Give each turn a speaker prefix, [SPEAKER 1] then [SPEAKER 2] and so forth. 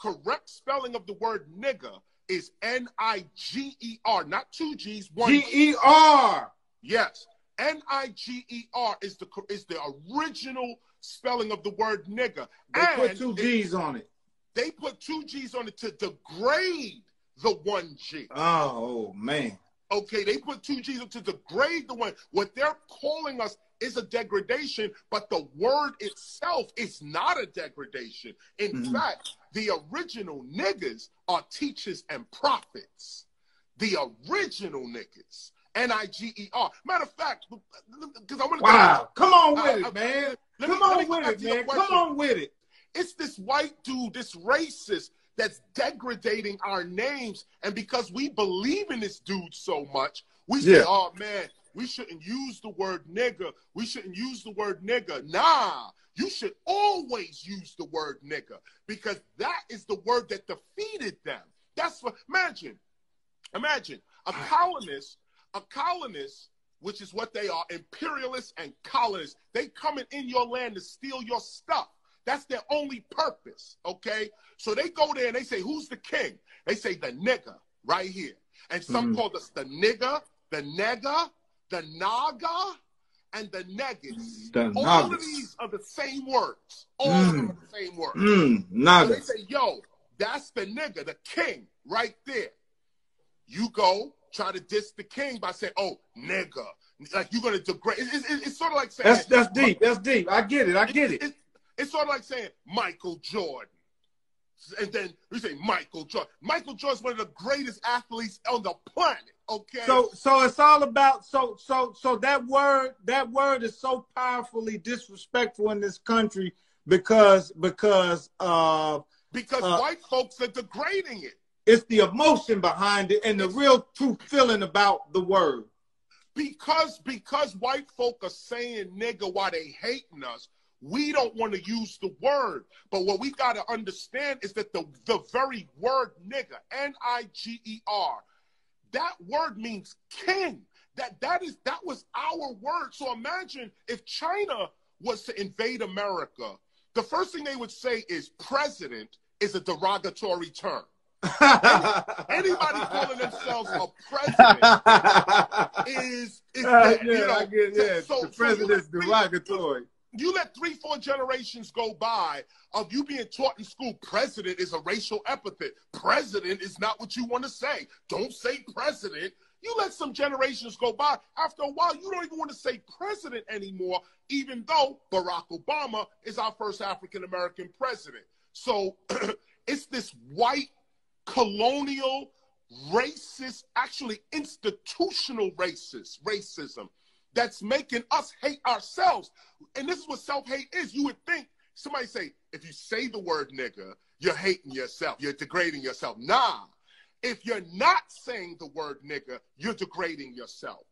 [SPEAKER 1] correct spelling of the word nigger is N I G E R, not two G's, one
[SPEAKER 2] G E R.
[SPEAKER 1] Yes. N I G E R is the is the original spelling of the word nigger.
[SPEAKER 2] They
[SPEAKER 1] and
[SPEAKER 2] put two
[SPEAKER 1] it-
[SPEAKER 2] G's on it.
[SPEAKER 1] they put two G's on it to degrade the one G.
[SPEAKER 2] Oh man.
[SPEAKER 1] Okay, they put two G's to degrade the one. What they're calling us is a degradation, but the word itself is not a degradation. In
[SPEAKER 2] Mhm.
[SPEAKER 1] fact, the original niggas are teachers and prophets. The original niggas. N I G E R. Matter of fact, because I want to
[SPEAKER 2] Wow. Come on with
[SPEAKER 1] Uh,
[SPEAKER 2] it,
[SPEAKER 1] uh,
[SPEAKER 2] man.
[SPEAKER 1] me-
[SPEAKER 2] Come
[SPEAKER 1] let
[SPEAKER 2] on
[SPEAKER 1] me
[SPEAKER 2] with it, man. Come on with it.
[SPEAKER 1] It's this white dude, this racist, that's degrading our names. And because we believe in this dude so much, we say, oh man, we shouldn't use the word nigger. We shouldn't use the word nigger. Nah, you should always use the word nigger because that is the word that defeated them. That's what, imagine, imagine a colonist, a colonist, which is what they are, imperialists and colonists. They coming in your land to steal your stuff. That's their only purpose, okay? So they go there and they say, who's the king? They say the nigger right here. And some
[SPEAKER 2] Mhm.
[SPEAKER 1] call us the nigger, the nigger, the naga, and the negus.
[SPEAKER 2] The
[SPEAKER 1] All of these are the same words. All of them
[SPEAKER 2] Mm.
[SPEAKER 1] are the same words.
[SPEAKER 2] Mm,
[SPEAKER 1] So they say, yo, that's the nigga, the king, right there. You go try to diss the king by saying, oh, nigga. Like you're gonna degrade. It's, it's, it's sort of like saying
[SPEAKER 2] That's that's deep. That's deep. I get it. I get it.
[SPEAKER 1] It's, sort of like saying Michael Jordan. And then we say Michael Jordan. Michael Jordan's one of the greatest athletes on the planet. Okay.
[SPEAKER 2] So so it's all about so so so that word that word is so powerfully disrespectful in this country because because uh
[SPEAKER 1] because
[SPEAKER 2] uh,
[SPEAKER 1] white folks are degrading it.
[SPEAKER 2] it's the emotion behind it and the real true feeling about the word.
[SPEAKER 1] because because white folk are saying nigga while they hating us we don't want to use the word but what we got to understand is that the the very word nigga n-i-g-e-r that word means king that that is that was our word so imagine if china was to invade america the first thing they would say is president is a derogatory term anybody calling themselves a president is is
[SPEAKER 2] Uh,
[SPEAKER 1] that,
[SPEAKER 2] yeah,
[SPEAKER 1] you know,
[SPEAKER 2] I get yeah.
[SPEAKER 1] so-
[SPEAKER 2] the president's
[SPEAKER 1] three-
[SPEAKER 2] derogatory.
[SPEAKER 1] You let three, four generations go by of you being taught in school president is a racial epithet. President is not what you want to say. Don't say president. You let some generations go by. After a while, you don't even want to say president anymore, even though Barack Obama is our first African American president. So it's this white colonial racist, actually institutional racist racism that's making us hate ourselves. And this is what self-hate is. You would think somebody say, if you say the word nigga, you're hating yourself, you're degrading yourself. Nah. If you're not saying the word nigga, you're degrading yourself.